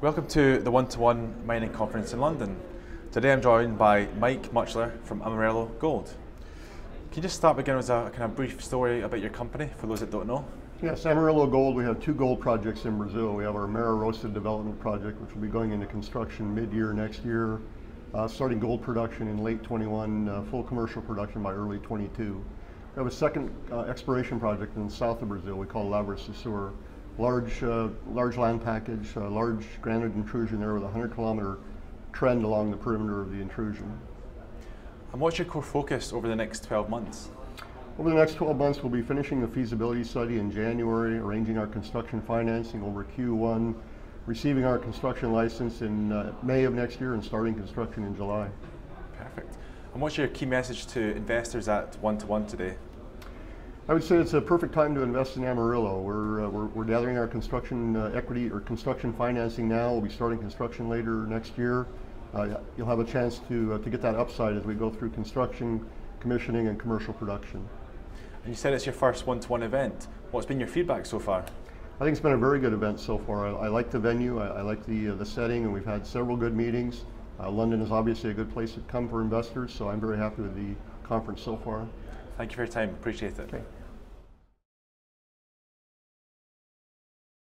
Welcome to the One to One Mining Conference in London. Today I'm joined by Mike Mutchler from Amarillo Gold. Can you just start again with a kind of brief story about your company for those that don't know? Yes, Amarillo Gold, we have two gold projects in Brazil. We have our Mara Rosa development project, which will be going into construction mid-year next year, uh, starting gold production in late 21, uh, full commercial production by early 22. We have a second uh, exploration project in the south of Brazil we call Lavras do Sul. Large, uh, large land package, uh, large granite intrusion there with a 100 kilometer trend along the perimeter of the intrusion. And what's your core focus over the next 12 months? Over the next 12 months, we'll be finishing the feasibility study in January, arranging our construction financing over Q1, receiving our construction license in uh, May of next year, and starting construction in July. Perfect. And what's your key message to investors at One to One today? I would say it's a perfect time to invest in Amarillo. We're, uh, we're, we're, gathering our construction uh, equity or construction financing now. We'll be starting construction later next year. Uh, you'll have a chance to, uh, to get that upside as we go through construction, commissioning, and commercial production. And you said it's your first one-to-one event. What's been your feedback so far? I think it's been a very good event so far. I, I like the venue, I, I like the, uh, the setting, and we've had several good meetings. Uh, London is obviously a good place to come for investors, so I'm very happy with the conference so far. Thank you for your time. Appreciate it. Okay.